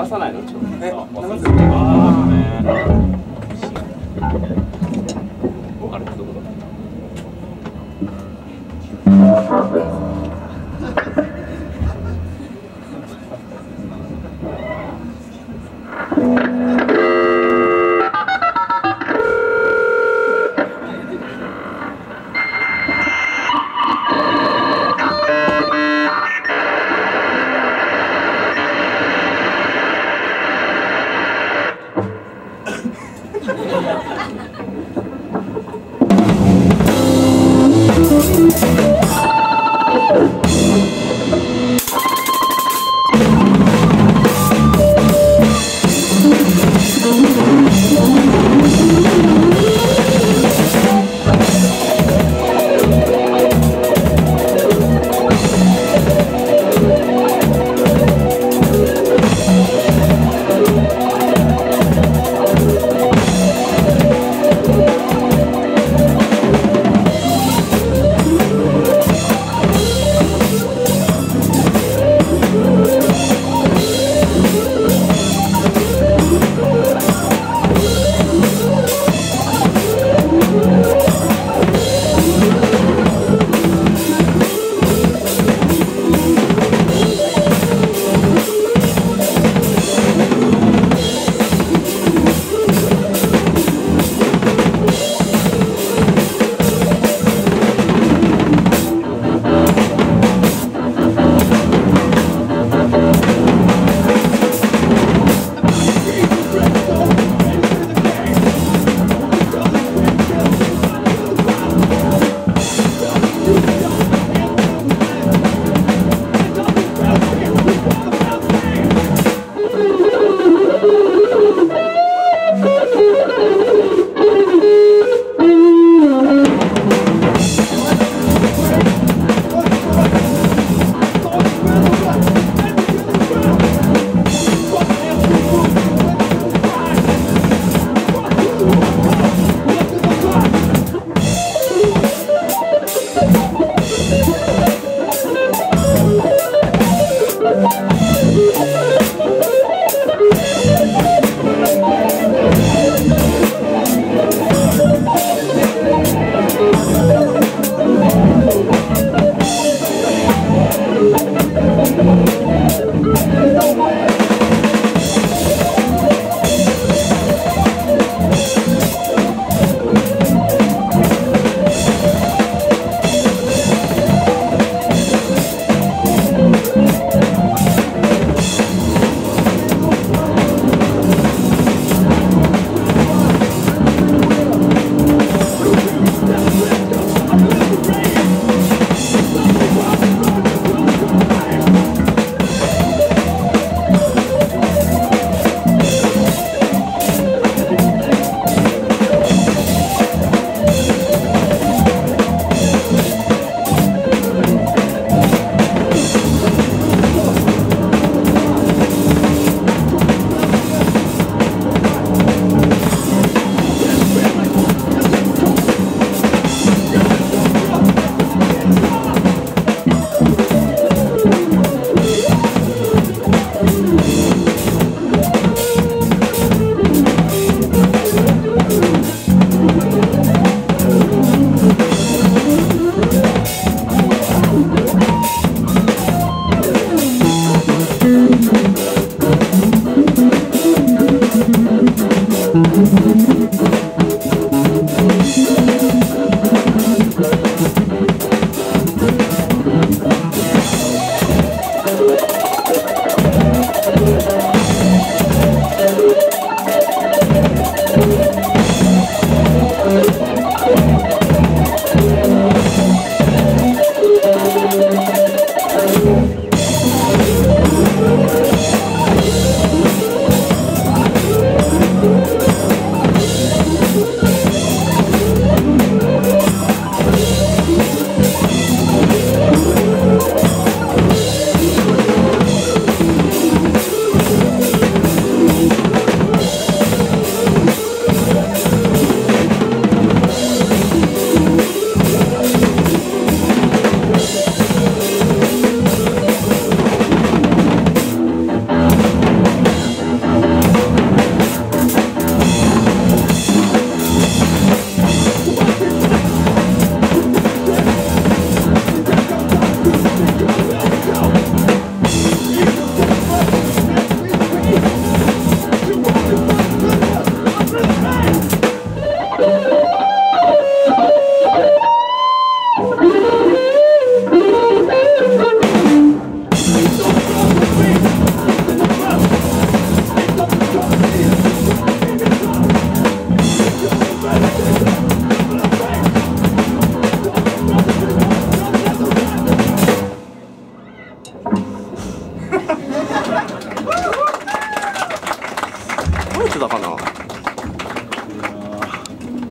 流さないのちょっと。えあ流すあーねあれどこだ「Thank